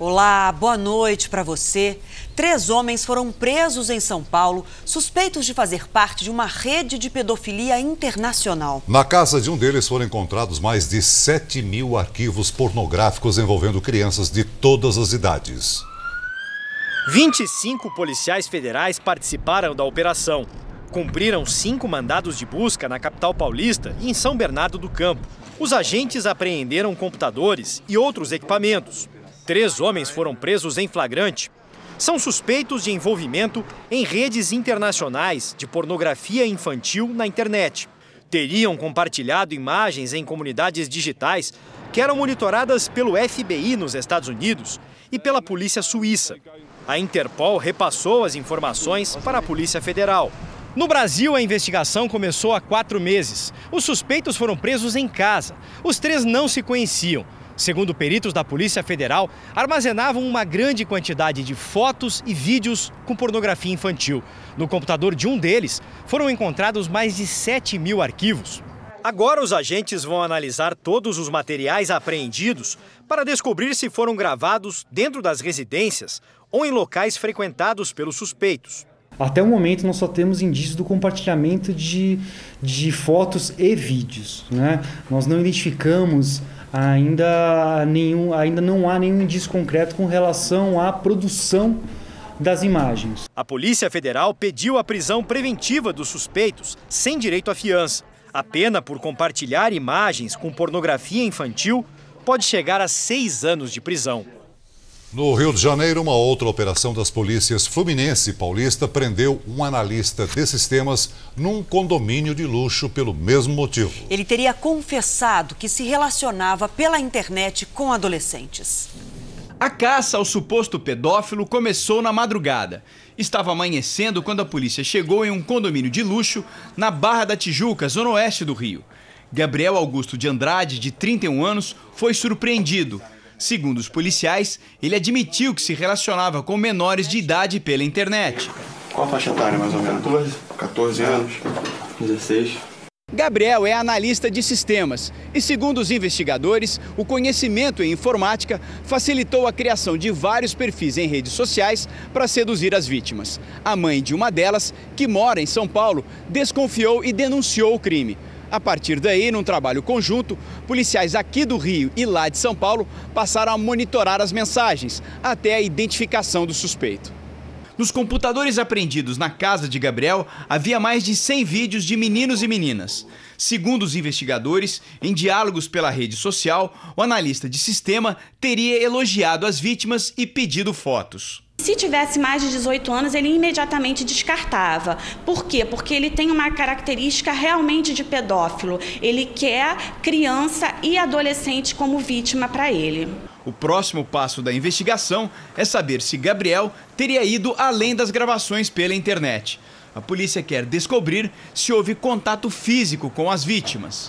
Olá, boa noite para você. Três homens foram presos em São Paulo, suspeitos de fazer parte de uma rede de pedofilia internacional. Na casa de um deles foram encontrados mais de 7 mil arquivos pornográficos envolvendo crianças de todas as idades. 25 policiais federais participaram da operação. Cumpriram cinco mandados de busca na capital paulista e em São Bernardo do Campo. Os agentes apreenderam computadores e outros equipamentos. Três homens foram presos em flagrante. São suspeitos de envolvimento em redes internacionais de pornografia infantil na internet. Teriam compartilhado imagens em comunidades digitais que eram monitoradas pelo FBI nos Estados Unidos e pela polícia suíça. A Interpol repassou as informações para a Polícia Federal. No Brasil, a investigação começou há quatro meses. Os suspeitos foram presos em casa. Os três não se conheciam. Segundo peritos da Polícia Federal, armazenavam uma grande quantidade de fotos e vídeos com pornografia infantil. No computador de um deles foram encontrados mais de 7 mil arquivos. Agora os agentes vão analisar todos os materiais apreendidos para descobrir se foram gravados dentro das residências ou em locais frequentados pelos suspeitos. Até o momento nós só temos indícios do compartilhamento de, de fotos e vídeos. Né? Nós não identificamos ainda nenhum, ainda não há nenhum indício concreto com relação à produção das imagens. A Polícia Federal pediu a prisão preventiva dos suspeitos, sem direito à fiança. A pena por compartilhar imagens com pornografia infantil pode chegar a seis anos de prisão. No Rio de Janeiro, uma outra operação das polícias Fluminense e Paulista prendeu um analista de sistemas num condomínio de luxo pelo mesmo motivo. Ele teria confessado que se relacionava pela internet com adolescentes. A caça ao suposto pedófilo começou na madrugada. Estava amanhecendo quando a polícia chegou em um condomínio de luxo na Barra da Tijuca, zona oeste do Rio. Gabriel Augusto de Andrade, de 31 anos, foi surpreendido. Segundo os policiais, ele admitiu que se relacionava com menores de idade pela internet. Qual a faixa etária, mais ou menos? 14. 14 anos? 16. Gabriel é analista de sistemas e, segundo os investigadores, o conhecimento em informática facilitou a criação de vários perfis em redes sociais para seduzir as vítimas. A mãe de uma delas, que mora em São Paulo, desconfiou e denunciou o crime. A partir daí, num trabalho conjunto, policiais aqui do Rio e lá de São Paulo passaram a monitorar as mensagens até a identificação do suspeito. Nos computadores apreendidos na casa de Gabriel, havia mais de 100 vídeos de meninos e meninas. Segundo os investigadores, em diálogos pela rede social, o analista de sistema teria elogiado as vítimas e pedido fotos. Se tivesse mais de 18 anos, ele imediatamente descartava. Por quê? Porque ele tem uma característica realmente de pedófilo. Ele quer criança e adolescente como vítima para ele. O próximo passo da investigação é saber se Gabriel teria ido além das gravações pela internet. A polícia quer descobrir se houve contato físico com as vítimas.